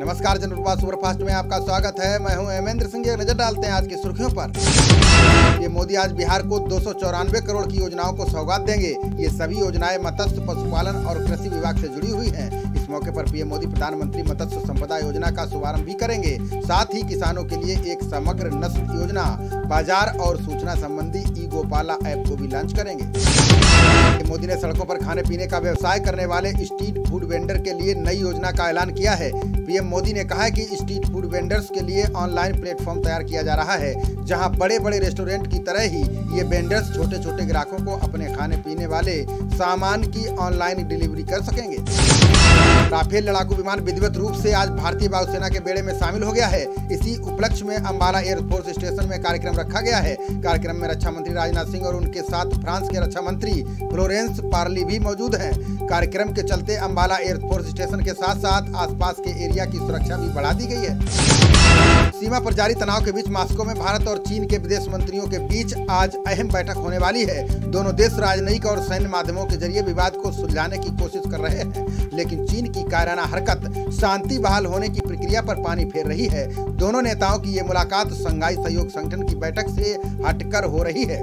नमस्कार जनप्रभा सुपरफास्ट में आपका स्वागत है। मैं हूँ एमेंद्र सिंह, एक नज़र डालते हैं आज की सुर्खियों पर। ये मोदी आज बिहार को दो सौ चौरानवे करोड़ की योजनाओं को सौगात देंगे। ये सभी योजनाएँ मत्स्य, पशुपालन और कृषि विभाग से जुड़ी हुई हैं। मौके पर पीएम मोदी प्रधानमंत्री मत्स्य संपदा योजना का शुभारंभ भी करेंगे। साथ ही किसानों के लिए एक समग्र नस्ल योजना, बाज़ार और सूचना संबंधी ई गोपाला ऐप को भी लॉन्च करेंगे। मोदी ने सड़कों पर खाने पीने का व्यवसाय करने वाले स्ट्रीट फ़ूड वेंडर के लिए नई योजना का ऐलान किया है। पीएम मोदी ने कहा है कि स्ट्रीट फ़ूड वेंडर्स के लिए ऑनलाइन प्लेटफॉर्म तैयार किया जा रहा है, जहाँ बड़े बड़े रेस्टोरेंट की तरह ही ये वेंडर्स छोटे छोटे ग्राहकों को अपने खाने पीने वाले सामान की ऑनलाइन डिलीवरी कर सकेंगे। राफेल लड़ाकू विमान विधिवत रूप से आज भारतीय वायुसेना के बेड़े में शामिल हो गया है। इसी उपलक्ष्य में अम्बाला एयरफोर्स स्टेशन में कार्यक्रम रखा गया है। कार्यक्रम में रक्षा मंत्री राजनाथ सिंह और उनके साथ फ्रांस के रक्षा मंत्री फ्लोरेंस पार्ली भी मौजूद है। कार्यक्रम के चलते अम्बाला एयरफोर्स स्टेशन के साथ साथ आसपास के एरिया की सुरक्षा भी बढ़ा दी गई है। सीमा पर जारी तनाव के बीच मास्को में भारत और चीन के विदेश मंत्रियों के बीच आज अहम बैठक होने वाली है। दोनों देश राजनयिक और सैन्य माध्यमों के ज़रिए विवाद को सुलझाने की कोशिश कर रहे हैं, लेकिन चीन की कायराना हरकत शांति बहाल होने की प्रक्रिया पर पानी फेर रही है। दोनों नेताओं की ये मुलाकात संघाई सहयोग संगठन की बैठक से हटकर हो रही है।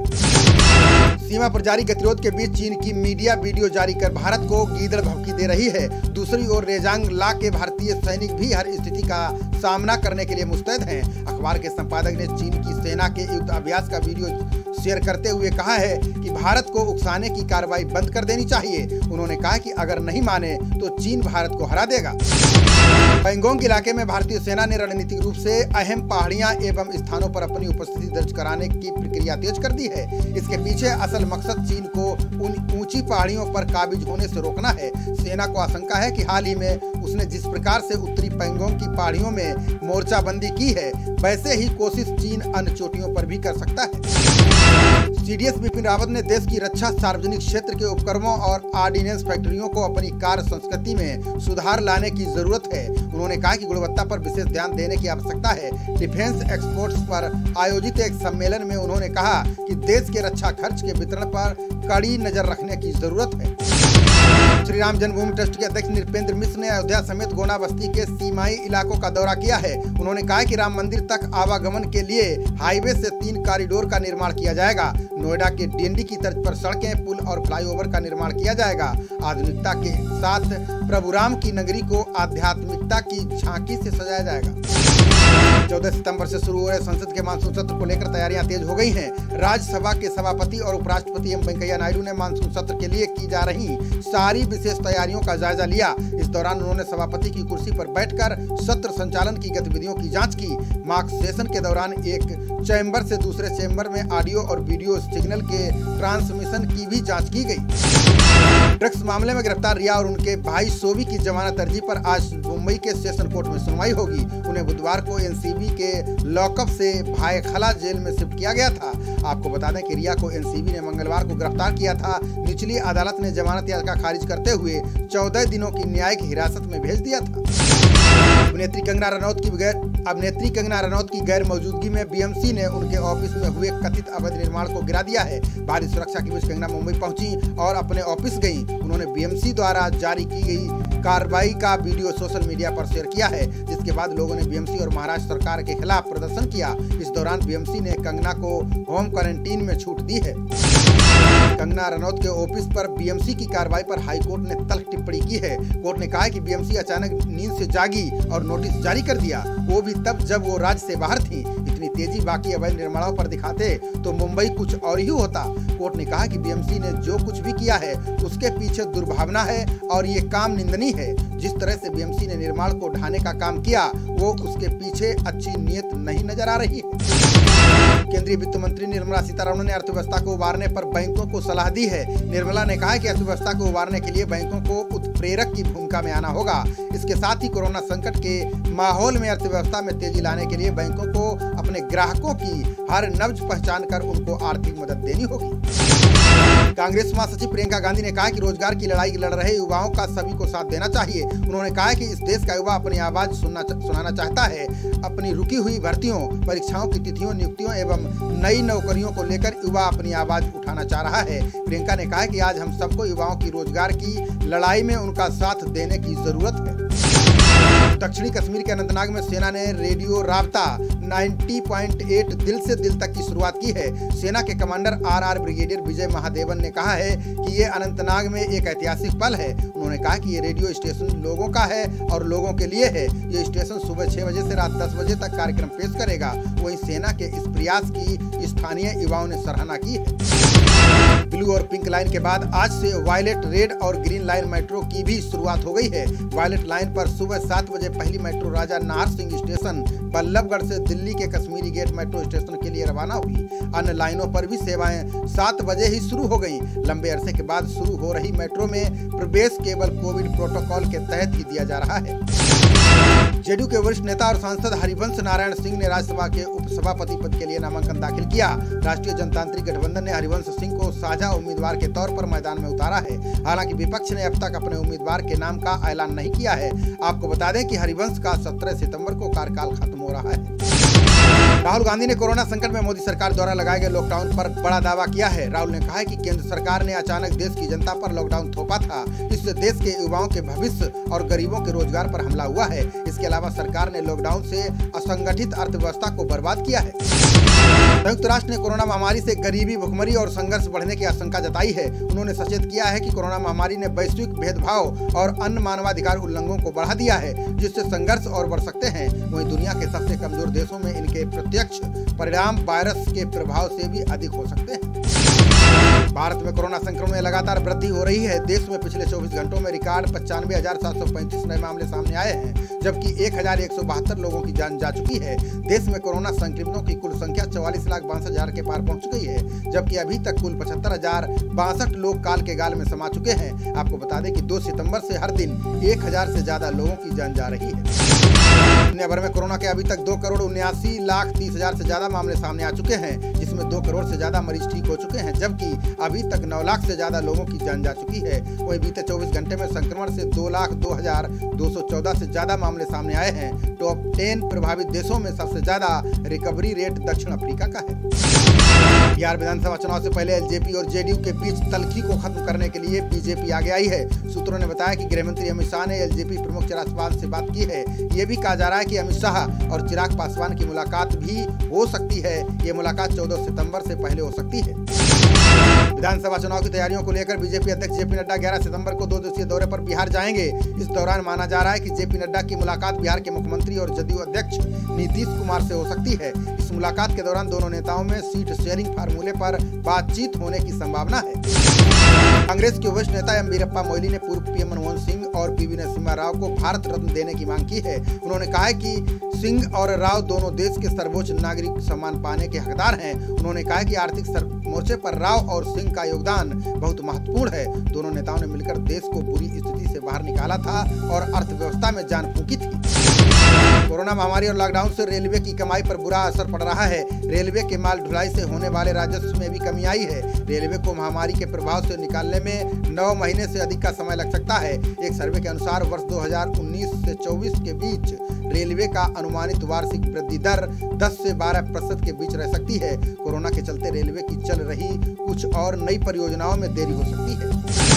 सीमा पर जारी गतिरोध के बीच चीन की मीडिया वीडियो जारी कर भारत को गीदड़ धमकी दे रही है। दूसरी ओर रेजांग ला के भारतीय सैनिक भी हर स्थिति का सामना करने के लिए मुस्तैद हैं। अखबार के संपादक ने चीन की सेना के युद्ध अभ्यास का वीडियो शेयर करते हुए कहा है कि भारत को उकसाने की कार्रवाई बंद कर देनी चाहिए। उन्होंने कहा कि अगर नहीं माने तो चीन भारत को हरा देगा। पैंगोंग इलाके में भारतीय सेना ने रणनीतिक रूप से अहम पहाड़ियाँ एवं स्थानों पर अपनी उपस्थिति दर्ज कराने की प्रक्रिया तेज कर दी है। इसके पीछे असल मकसद चीन को उन ऊँची पहाड़ियों पर काबिज होने से रोकना है। सेना को आशंका है कि हाल ही में उसने जिस प्रकार से उत्तरी पैंगोंग की पहाड़ियों में मोर्चाबंदी की है, वैसे ही कोशिश चीन अन्य चोटियों पर भी कर सकता है। सीडीएस बिपिन रावत ने देश की रक्षा, सार्वजनिक क्षेत्र के उपक्रमों और ऑर्डिनेंस फैक्ट्रियों को अपनी कार्य संस्कृति में सुधार लाने की ज़रूरत है। उन्होंने कहा कि गुणवत्ता पर विशेष ध्यान देने की आवश्यकता है। डिफेंस एक्सपोर्ट्स पर आयोजित एक सम्मेलन में उन्होंने कहा कि देश के रक्षा खर्च के वितरण पर कड़ी नज़र रखने की ज़रूरत है। श्री राम जन्मभूमि ट्रस्ट के अध्यक्ष नृपेंद्र मिश्र ने अयोध्या समेत गोना बस्ती के सीमाई इलाकों का दौरा किया है। उन्होंने कहा कि राम मंदिर तक आवागमन के लिए हाईवे से तीन कॉरिडोर का निर्माण किया जाएगा। नोएडा के डीएनडी की तर्ज पर सड़कें, पुल और फ्लाईओवर का निर्माण किया जाएगा। आधुनिकता के साथ प्रभु राम की नगरी को आध्यात्मिकता की झांकी से सजाया जाएगा। चौदह सितंबर से शुरू हो रहे संसद के मानसून सत्र को लेकर तैयारियाँ तेज हो गई हैं। राज्यसभा के सभापति और उपराष्ट्रपति एम वेंकैया नायडू ने मानसून सत्र के लिए की जा रही सारी विशेष तैयारियों का जायजा लिया। इस दौरान उन्होंने सभापति की कुर्सी पर बैठकर सत्र संचालन की गतिविधियों की जाँच की। मार्क सेशन के दौरान एक चैम्बर से दूसरे चैम्बर में ऑडियो और वीडियो सिग्नल के ट्रांसमिशन की भी जाँच की गई ड्रग्स मामले में गिरफ़्तार रिया और उनके भाई सोवी की जमानत अर्जी पर आज मुंबई के सेशन कोर्ट में सुनवाई होगी। उन्हें बुधवार को एनसीबी के लॉकअप से भाई खला जेल में शिफ्ट किया गया था। आपको बता दें कि रिया को एनसीबी ने मंगलवार को गिरफ़्तार किया था। निचली अदालत ने जमानत याचिका खारिज करते हुए चौदह दिनों की न्यायिक हिरासत में भेज दिया था। अभिनेत्री कंगना रनौत की गैर अभिनेत्री कंगना रनौत की गैर मौजूदगी में बीएमसी ने उनके ऑफ़िस में हुए कथित अवैध निर्माण को गिरा दिया है। भारी सुरक्षा के बीच कंगना मुंबई पहुँची और अपने ऑफ़िस गई। उन्होंने बीएमसी द्वारा जारी की गई कार्रवाई का वीडियो सोशल मीडिया पर शेयर किया है, जिसके बाद लोगों ने बीएमसी और महाराष्ट्र सरकार के खिलाफ प्रदर्शन किया। इस दौरान बीएमसी ने कंगना को होम क्वारंटीन में छूट दी है। कंगना रनौत के ऑफ़िस पर बीएमसी की कार्रवाई पर हाईकोर्ट ने तल्ख टिप्पणी की है। कोर्ट ने कहा है कि बीएमसी अचानक नींद से जागी और नोटिस जारी कर दिया। वो भी तब जब वो राज्य से बाहर थी। इतनी तेज़ी बाकी अवैध निर्माणों पर दिखाते तो मुंबई कुछ और ही होता। कोर्ट ने कहा कि बीएमसी ने जो कुछ भी किया है, उसके पीछे दुर्भावना है और ये काम निंदनीय है। जिस तरह से बीएमसी ने निर्माण को ढाने का काम किया, वो उसके पीछे अच्छी नीयत नहीं नज़र आ रही। केंद्रीय वित्त मंत्री निर्मला सीतारमण ने अर्थव्यवस्था को उबारने पर बैंकों को सलाह दी है। निर्मला ने कहा कि अर्थव्यवस्था को उबारने के लिए बैंकों को उत्प्रेरक की भूमिका में आना होगा। इसके साथ ही कोरोना संकट के माहौल में अर्थव्यवस्था में तेज़ी लाने के लिए बैंकों को अपने ग्राहकों की हर नब्ज पहचान कर उनको आर्थिक मदद देनी होगी। कांग्रेस महासचिव प्रियंका गांधी ने कहा कि रोज़गार की लड़ाई लड़ रहे युवाओं का सभी को साथ देना चाहिए। उन्होंने कहा कि इस देश का युवा अपनी आवाज़ सुनना सुनाना चाहता है। अपनी रुकी हुई भर्तियों, परीक्षाओं की तिथियों, नियुक्तियों एवं नई नौकरियों को लेकर युवा अपनी आवाज़ उठाना चाह रहा है। प्रियंका ने कहा कि आज हम सबको युवाओं की रोज़गार की लड़ाई में उनका साथ देने की ज़रूरत दक्षिणी कश्मीर के अनंतनाग में सेना ने रेडियो राबता 90.8 दिल से दिल तक की शुरुआत की है। सेना के commander R R brigadier Vijay Mahadevan ने कहा है कि ये अनंतनाग में एक ऐतिहासिक पल है। उन्होंने कहा कि ये रेडियो स्टेशन लोगों का है और लोगों के लिए है। ये स्टेशन सुबह छह बजे से रात दस बजे तक कार्यक्रम पेश करेगा। वही सेना के इस प्रयास की स्थानीय युवाओं ने सराहना की है। ब्लू और पिंक लाइन के बाद आज से वायलेट रेड और ग्रीन लाइन मेट्रो की भी शुरुआत हो गई है। वायलेट लाइन पर सुबह सात बजे पहली मेट्रो राजा नाहर सिंह स्टेशन, बल्लभगढ़ से दिल्ली के कश्मीरी गेट मेट्रो स्टेशन के लिए रवाना हुई। अन्य लाइनों पर भी सेवाएँ सात बजे ही शुरू हो गई लंबे अरसे के बाद शुरू हो रही मेट्रो में प्रवेश केवल कोविड प्रोटोकॉल के तहत ही दिया जा रहा है। जेडीयू के वरिष्ठ नेता और सांसद हरिवंश नारायण सिंह ने राज्यसभा के उपसभापति पद के लिए नामांकन दाखिल किया। राष्ट्रीय जनतांत्रिक गठबंधन ने हरिवंश सिंह को साझा उम्मीदवार के तौर पर मैदान में उतारा है। हालाँकि विपक्ष ने अब तक अपने उम्मीदवार के नाम का ऐलान नहीं किया है। आपको बता दें की हरिवंश का सत्रह सितंबर को कार्यकाल खत्म हो रहा है। राहुल गांधी ने कोरोना संकट में मोदी सरकार द्वारा लगाए गए लॉकडाउन पर बड़ा दावा किया है। राहुल ने कहा है कि केंद्र सरकार ने अचानक देश की जनता पर लॉकडाउन थोपा था। इससे देश के युवाओं के भविष्य और गरीबों के रोज़गार पर हमला हुआ है। इसके अलावा सरकार ने लॉकडाउन से असंगठित अर्थव्यवस्था को बर्बाद किया है। संयुक्त राष्ट्र ने कोरोना महामारी से गरीबी, भुखमरी और संघर्ष बढ़ने की आशंका जताई है। उन्होंने सचेत किया है कि कोरोना महामारी ने वैश्विक भेदभाव और अन्य मानवाधिकार उल्लंघनों को बढ़ा दिया है, जिससे संघर्ष और बढ़ सकते हैं। वहीं दुनिया के सबसे कमज़ोर देशों में इनके प्रत्यक्ष परिणाम वायरस के प्रभाव से भी अधिक हो सकते हैं। भारत में कोरोना संक्रमण में लगातार वृद्धि हो रही है। देश में पिछले 24 घंटों में रिकॉर्ड पचानवे हज़ार सात सौ पैंतीस नए मामले सामने आए हैं, जबकि एक हज़ार एक सौ बहत्तर लोगों की जान जा चुकी है। देश में कोरोना संक्रमितों की कुल संख्या चौवालीस लाख बासठ हज़ार के पार पहुँच गई है, जबकि अभी तक कुल पचहत्तर हज़ार बासठ लोग काल के गाल में समा चुके हैं। आपको बता दें कि दो सितंबर से हर दिन एक हज़ार से ज़्यादा लोगों की जान जा रही है। दुनिया भर में कोरोना के अभी तक दो करोड़ उन्यासी लाख तीस हज़ार से ज़्यादा मामले सामने आ चुके हैं, जिसमें दो करोड़ से ज़्यादा मरीज़ ठीक हो चुके हैं, जबकि अभी तक नौ लाख से ज़्यादा लोगों की जान जा चुकी है। वही बीते चौबीस घंटे में संक्रमण से दो लाख दो हज़ार दो सौ चौदह से ज़्यादा मामले सामने आए हैं। टॉप टेन प्रभावित देशों में सबसे ज़्यादा रिकवरी रेट दक्षिण अफ्रीका का है। बिहार विधानसभा चुनाव से पहले एलजेपी और जेडीयू के बीच तलखी को खत्म करने के लिए बीजेपी आगे आई है। सूत्रों ने बताया कि गृहमंत्री अमित शाह ने एलजेपी प्रमुख चिराग पासवान से बात की है। ये भी कहा जा रहा है कि अमित शाह और चिराग पासवान की मुलाकात भी हो सकती है। ये मुलाकात 14 सितंबर से पहले हो सकती है। विधानसभा चुनाव की तैयारियों को लेकर बीजेपी अध्यक्ष जेपी नड्डा 11 सितंबर को दो दिवसीय दौरे पर बिहार जाएँगे। इस दौरान माना जा रहा है कि जेपी नड्डा की मुलाकात बिहार के मुख्यमंत्री और जदयू अध्यक्ष नीतीश कुमार से हो सकती है। इस मुलाकात के दौरान दोनों नेताओं में सीट शेयरिंग फार्मूले पर बातचीत होने की संभावना है। कांग्रेस के वरिष्ठ नेता एम वीरप्पा मोइली ने पूर्व पीएम मनमोहन सिंह और पीवी नरसिम्हा राव को भारत रत्न देने की मांग की है। उन्होंने कहा है कि सिंह और राव दोनों देश के सर्वोच्च नागरिक सम्मान पाने के हकदार हैं। उन्होंने कहा कि आर्थिक मोर्चे पर राव और सिंह का योगदान बहुत महत्वपूर्ण है। दोनों नेताओं ने मिलकर देश को बुरी स्थिति से बाहर निकाला था और अर्थव्यवस्था में जान फूकी थी। कोरोना महामारी और लॉकडाउन से रेलवे की कमाई पर बुरा असर पड़ रहा है। रेलवे के माल ढुलाई से होने वाले राजस्व में भी कमी आई है। रेलवे को महामारी के प्रभाव से निकालने में नौ महीने से अधिक का समय लग सकता है। एक सर्वे के अनुसार वर्ष 2019 से 24 के बीच रेलवे का अनुमानित वार्षिक वृद्धि दर 10 से 12 प्रतिशत के बीच रह सकती है। कोरोना के चलते रेलवे की चल रही कुछ और नई परियोजनाओं में देरी हो सकती है।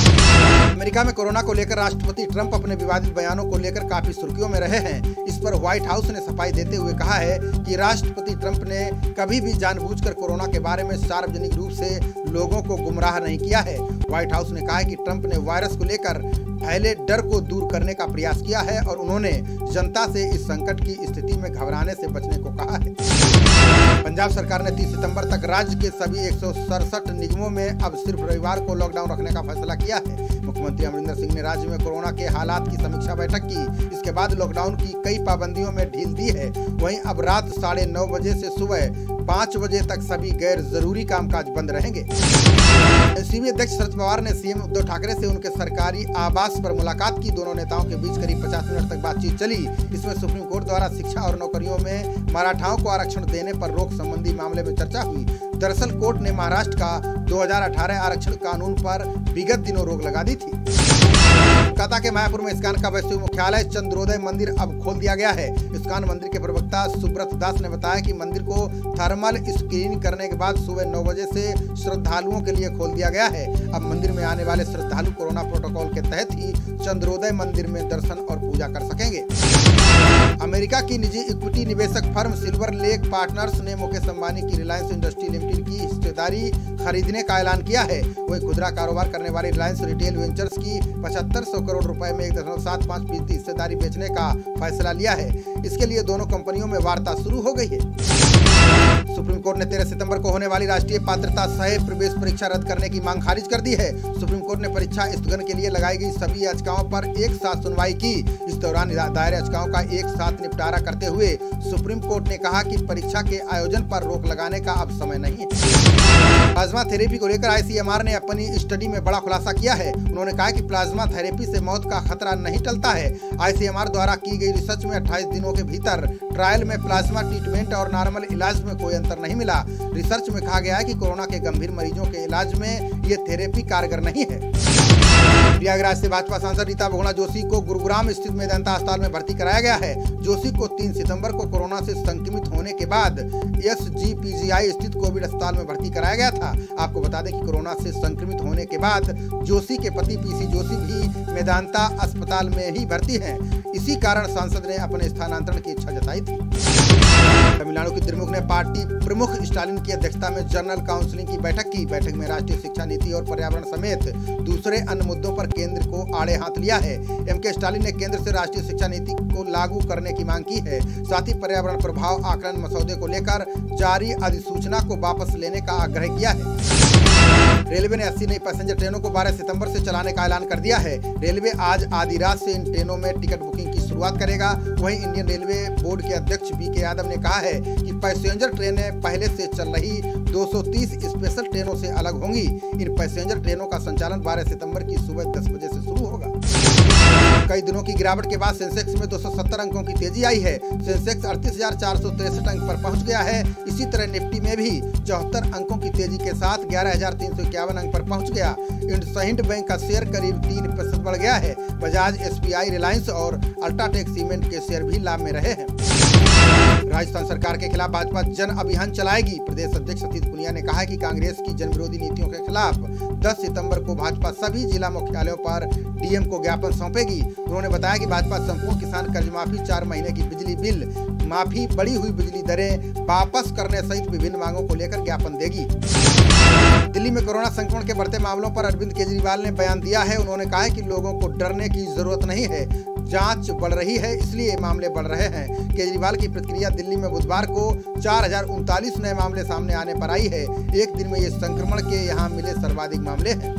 अमेरिका में कोरोना को लेकर राष्ट्रपति ट्रंप अपने विवादित बयानों को लेकर काफ़ी सुर्खियों में रहे हैं। इस पर व्हाइट हाउस ने सफ़ाई देते हुए कहा है कि राष्ट्रपति ट्रंप ने कभी भी जानबूझकर कोरोना के बारे में सार्वजनिक रूप से लोगों को गुमराह नहीं किया है। व्हाइट हाउस ने कहा है कि ट्रंप ने वायरस को लेकर फैले डर को दूर करने का प्रयास किया है और उन्होंने जनता से इस संकट की स्थिति में घबराने से बचने को कहा है। पंजाब सरकार ने 30 सितंबर तक राज्य के सभी एक सौ सड़सठ निगमों में अब सिर्फ़ रविवार को लॉकडाउन रखने का फैसला किया है। मुख्यमंत्री अमरिंदर सिंह ने राज्य में कोरोना के हालात की समीक्षा बैठक की। इसके बाद लॉकडाउन की कई पाबंदियों में ढील दी है। वहीं अब रात साढ़े नौ बजे से सुबह पाँच बजे तक सभी गैर ज़रूरी कामकाज बंद रहेंगे। एनसीबी अध्यक्ष शरद पवार ने सीएम उद्धव ठाकरे से उनके सरकारी आवास पर मुलाकात की। दोनों नेताओं के बीच करीब 50 मिनट तक बातचीत चली। इसमें सुप्रीम कोर्ट द्वारा शिक्षा और नौकरियों में मराठाओं को आरक्षण देने पर रोक संबंधी मामले में चर्चा हुई। दरअसल कोर्ट ने महाराष्ट्र का 2018 आरक्षण कानून पर विगत दिनों रोक लगा दी थी। कोलकाता के मायापुर में इसकान का वैश्विक मुख्यालय चंद्रोदय मंदिर अब खोल दिया गया है। इसकान मंदिर के प्रवक्ता सुब्रत दास ने बताया कि मंदिर को थर्मल स्क्रीनिंग करने के बाद सुबह नौ बजे से श्रद्धालुओं के लिए खोल दिया गया है। अब मंदिर में आने वाले श्रद्धालु कोरोना प्रोटोकॉल के तहत ही चंद्रोदय मंदिर में दर्शन और पूजा कर सकेंगे। अमेरिका की निजी इक्विटी निवेशक फर्म सिल्वर लेक पार्टनर्स ने मुकेश अंबानी की रिलायंस इंडस्ट्री लिमिटेड की हिस्सेदारी खरीदने का ऐलान किया है। वही खुदरा कारोबार करने वाली रिलायंस रिटेल वेंचर्स की पचहत्तर सौ करोड़ रुपए में एक दशमलव सात पाँच फ़ीसदी हिस्सेदारी बेचने का फैसला लिया है। इसके लिए दोनों कंपनियों में वार्ता शुरू हो गई है। सुप्रीम कोर्ट ने तेरह सितंबर को होने वाली राष्ट्रीय पात्रता सह प्रवेश परीक्षा रद्द करने की मांग खारिज कर दी है। सुप्रीम कोर्ट ने परीक्षा स्थगन के लिए लगाई गई सभी याचिकाओं पर एक साथ सुनवाई की। इस दौरान दायर याचिकाओं का एक साथ निपटारा करते हुए सुप्रीम कोर्ट ने कहा की परीक्षा के आयोजन पर रोक लगाने का अब समय नहीं प्लाज्मा थेरेपी को लेकर आईसीएमआर ने अपनी स्टडी में बड़ा खुलासा किया है। उन्होंने कहा कि प्लाज्मा थेरेपी से मौत का खतरा नहीं टलता है। आईसीएमआर द्वारा की गई रिसर्च में 28 दिनों के भीतर ट्रायल में प्लाज्मा ट्रीटमेंट और नॉर्मल इलाज में कोई अंतर नहीं मिला। रिसर्च में कहा गया है कि कोरोना के गंभीर मरीजों के इलाज में ये थेरेपी कारगर नहीं है। प्रयागराज से भाजपा सांसद रीता बहुगुणा जोशी को गुरुग्राम स्थित मेदांता अस्पताल में भर्ती कराया गया है। जोशी को 3 सितंबर को कोरोना से संक्रमित होने के बाद एसजीपीजीआई स्थित कोविड अस्पताल में भर्ती कराया गया था। आपको बता दें कि कोरोना से संक्रमित होने के बाद जोशी के पति पीसी जोशी भी मेदांता अस्पताल में ही भर्ती हैं। इसी कारण सांसद ने अपने स्थानांतरण की इच्छा जताई थी। तमिलनाडु की त्रिमुख ने पार्टी प्रमुख स्टालिन की अध्यक्षता में जनरल काउंसिलिंग की बैठक की। बैठक में राष्ट्रीय शिक्षा नीति और पर्यावरण समेत दूसरे अन्य मुद्दों पर केंद्र को आड़े हाथ लिया है। एम के स्टालिन ने केंद्र से राष्ट्रीय शिक्षा नीति को लागू करने की मांग की है। साथ ही पर्यावरण प्रभाव आकलन मसौदे को लेकर जारी अधिसूचना को वापस लेने का आग्रह किया है। रेलवे ने 80 नई पैसेंजर ट्रेनों को 12 सितंबर से चलाने का ऐलान कर दिया है। रेलवे आज आधी रात से इन ट्रेनों में टिकट बुकिंग की शुरुआत करेगा। वहीं इंडियन रेलवे बोर्ड के अध्यक्ष बी के यादव ने कहा है कि पैसेंजर ट्रेनें पहले से चल रही 230 स्पेशल ट्रेनों से अलग होंगी। इन पैसेंजर ट्रेनों का संचालन 12 सितंबर की सुबह 10 बजे से शुरू होगा। कई दिनों की गिरावट के बाद सेंसेक्स में 270 अंकों की तेज़ी आई है। सेंसेक्स अड़तीस अंक पर पहुँच गया है। इसी तरह निफ्टी में भी चौहत्तर अंकों की तेज़ी के साथ ग्यारह अंक पर पहुँच गया। इंडसइंड बैंक का शेयर करीब तीन प्रतिशत बढ़ गया है। बजाज एसबीआई रिलायंस और अल्ट्राटेक सीमेंट के शेयर भी लाभ में रहे हैं। राजस्थान सरकार के खिलाफ भाजपा जन अभियान चलाएगी। प्रदेश अध्यक्ष सतीश पुनिया ने कहा कि कांग्रेस की जन विरोधी नीतियों के खिलाफ 10 सितंबर को भाजपा सभी जिला मुख्यालयों पर डीएम को ज्ञापन सौंपेगी। उन्होंने बताया कि भाजपा संपूर्ण किसान कर्ज माफ़ी चार महीने की बिजली बिल, माफ़ी बढ़ी हुई बिजली दरें वापस करने सहित विभिन्न मांगों को लेकर ज्ञापन देगी। दिल्ली में कोरोना संक्रमण के बढ़ते मामलों पर अरविंद केजरीवाल ने बयान दिया है। उन्होंने कहा है कि लोगों को डरने की ज़रूरत नहीं है। जाँच बढ़ रही है, इसलिए मामले बढ़ रहे हैं। केजरीवाल की प्रतिक्रिया दिल्ली में बुधवार को चार हज़ार उनतालीस नए मामले सामने आने पर आई है। एक दिन में ये संक्रमण के यहाँ मिले सर्वाधिक मामले हैं।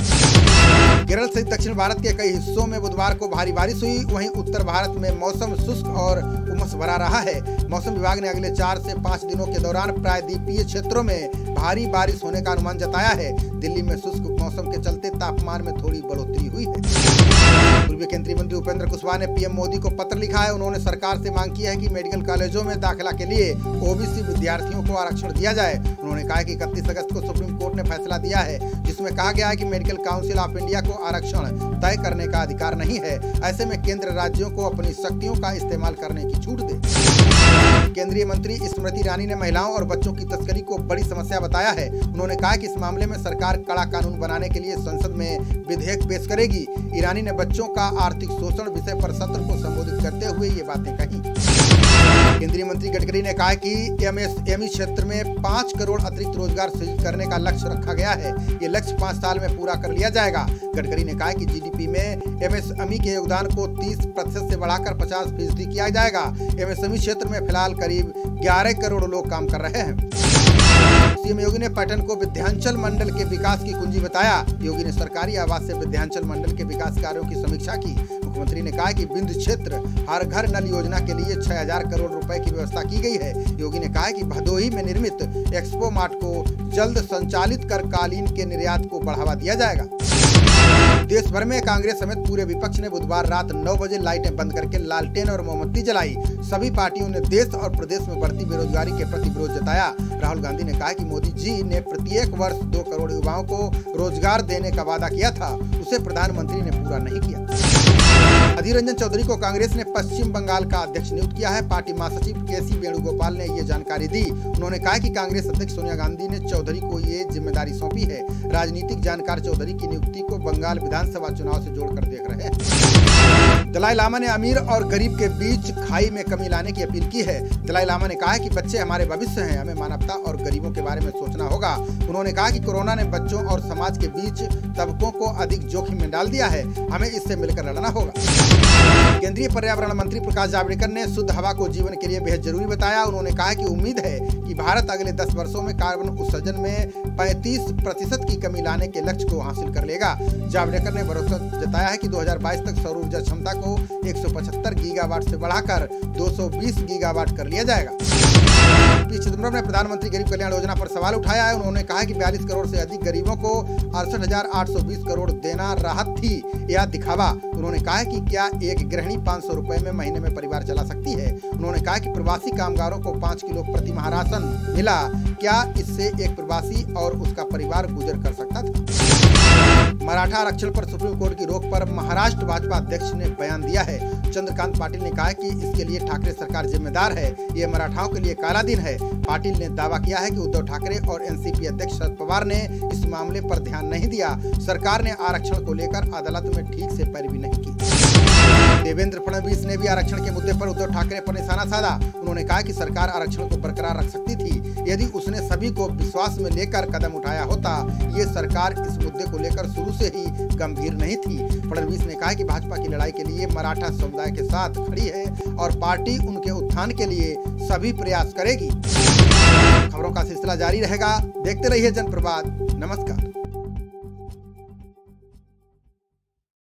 केरल सहित दक्षिण भारत के कई हिस्सों में बुधवार को भारी बारिश हुई। वहीं उत्तर भारत में मौसम शुष्क और उमस भरा रहा है। मौसम विभाग ने अगले चार से पाँच दिनों के दौरान प्रायद्वीपीय क्षेत्रों में भारी बारिश होने का अनुमान जताया है। दिल्ली में शुष्क मौसम के चलते तापमान में थोड़ी बढ़ोतरी हुई है। पूर्व केंद्रीय मंत्री उपेंद्र कुशवाहा ने पीएम मोदी को पत्र लिखा है। उन्होंने सरकार से मांग की है कि मेडिकल कॉलेजों में दाखिला के लिए ओबीसी विद्यार्थियों को आरक्षण दिया जाए। उन्होंने कहा कि इकतीस अगस्त को सुप्रीम कोर्ट ने फैसला दिया है, जिसमें कहा गया है कि मेडिकल काउंसिल ऑफ़ इंडिया को आरक्षण तय करने का अधिकार नहीं है। ऐसे में केंद्र राज्यों को अपनी शक्तियों का इस्तेमाल करने की छूट दे। केंद्रीय मंत्री स्मृति ईरानी ने महिलाओं और बच्चों की तस्करी को बड़ी समस्या बताया है। उन्होंने कहा कि इस मामले में सरकार कड़ा कानून बनाने के लिए संसद में विधेयक पेश करेगी। ईरानी ने बच्चों का आर्थिक शोषण विषय पर सत्र को संबोधित करते हुए ये बातें कही। केंद्रीय मंत्री गडकरी ने कहा कि एमएसएमई क्षेत्र में पाँच करोड़ अतिरिक्त रोज़गार सृजित करने का लक्ष्य रखा गया है। ये लक्ष्य पाँच साल में पूरा कर लिया जाएगा। गडकरी ने कहा कि जीडीपी में एमएसएमई के योगदान को 30 प्रतिशत से बढ़ाकर 50 फ़ीसदी किया जाएगा। एमएसएमई क्षेत्र में फ़िलहाल करीब 11 करोड़ लोग काम कर रहे हैं। सीएम योगी ने पटन को विध्यांचल मंडल के विकास की कुंजी बताया। योगी ने सरकारी आवास से विध्यांचल मंडल के विकास कार्यों की समीक्षा की। मुख्यमंत्री ने कहा कि बिंद क्षेत्र हर घर नल योजना के लिए 6000 करोड़ रुपए की व्यवस्था की गई है। योगी ने कहा कि भदोही में निर्मित एक्सपो मार्ट को जल्द संचालित कर कालीन के निर्यात को बढ़ावा दिया जाएगा। देश भर में कांग्रेस समेत पूरे विपक्ष ने बुधवार रात 9 बजे लाइटें बंद करके लालटेन और मोमबत्ती जलाई। सभी पार्टियों ने देश और प्रदेश में बढ़ती बेरोजगारी के प्रति विरोध जताया। राहुल गांधी ने कहा कि मोदी जी ने प्रत्येक वर्ष दो करोड़ युवाओं को रोज़गार देने का वादा किया था। उसे प्रधानमंत्री ने पूरा नहीं किया। अधीर रंजन चौधरी को कांग्रेस ने पश्चिम बंगाल का अध्यक्ष नियुक्त किया है। पार्टी महासचिव के सी वेणुगोपाल ने ये जानकारी दी। उन्होंने कहा कि कांग्रेस अध्यक्ष सोनिया गांधी ने चौधरी को ये ज़िम्मेदारी सौंपी है। राजनीतिक जानकार चौधरी की नियुक्ति को बंगाल विधानसभा चुनाव से जोड़कर देख रहे हैं। दलाई लामा ने अमीर और गरीब के बीच खाई में कमी लाने की अपील की है। दलाई लामा ने कहा है कि बच्चे हमारे भविष्य हैं, हमें मानवता और गरीबों के बारे में सोचना होगा। उन्होंने कहा कि कोरोना ने बच्चों और समाज के बीच तबकों को अधिक जोखिम में डाल दिया है। हमें इससे मिलकर लड़ना होगा। केंद्रीय पर्यावरण मंत्री प्रकाश जावड़ेकर ने शुद्ध हवा को जीवन के लिए बेहद ज़रूरी बताया। उन्होंने कहा कि उम्मीद है कि भारत अगले 10 वर्षों में कार्बन उत्सर्जन में 35 प्रतिशत की कमी लाने के लक्ष्य को हासिल कर लेगा। जावड़ेकर ने भरोसा जताया है कि 2022 तक सौर ऊर्जा क्षमता को 175 गीगावाट से बढ़ाकर 220 गीगावाट कर लिया जाएगा। पी चिदम्बरम ने प्रधानमंत्री गरीब कल्याण योजना पर सवाल उठाया है। उन्होंने कहा कि बयालीस करोड़ से अधिक गरीबों को अड़सठ करोड़ देना राहत थी, या दिखावा। उन्होंने कहा कि क्या एक गृहिणी पाँच सौ रुपए में महीने में परिवार चला सकती है? उन्होंने कहा कि प्रवासी कामगारों को पाँच किलो प्रति माह राशन मिला। क्या इससे एक प्रवासी और उसका परिवार गुजर कर सकता था? मराठा आरक्षण पर सुप्रीम कोर्ट की रोक पर महाराष्ट्र भाजपा अध्यक्ष ने बयान दिया है। चंद्रकांत पाटिल ने कहा कि इसके लिए ठाकरे सरकार जिम्मेदार है। ये मराठाओं के लिए काला दिन है। पाटिल ने दावा किया है कि उद्धव ठाकरे और एनसीपी अध्यक्ष शरद पवार ने इस मामले पर ध्यान नहीं दिया। सरकार ने आरक्षण को लेकर अदालत में ठीक से पैरवी नहीं की। देवेंद्र फडणवीस ने भी आरक्षण के मुद्दे पर उद्धव ठाकरे पर निशाना साधा। उन्होंने कहा कि सरकार आरक्षण को बरकरार रख सकती थी। यदि उसने सभी को विश्वास में लेकर कदम उठाया होता, ये सरकार इस मुद्दे को लेकर शुरू से ही गंभीर नहीं थी। फडणवीस ने कहा कि भाजपा की लड़ाई के लिए मराठा समुदाय के साथ खड़ी है और पार्टी उनके उत्थान के लिए सभी प्रयास करेगी। खबरों का सिलसिला जारी रहेगा। देखते रहिए जनप्रवाद। नमस्कार।